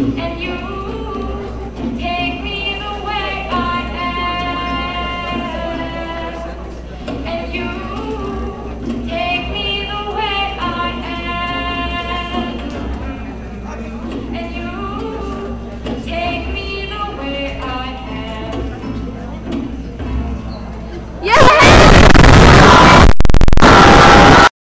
And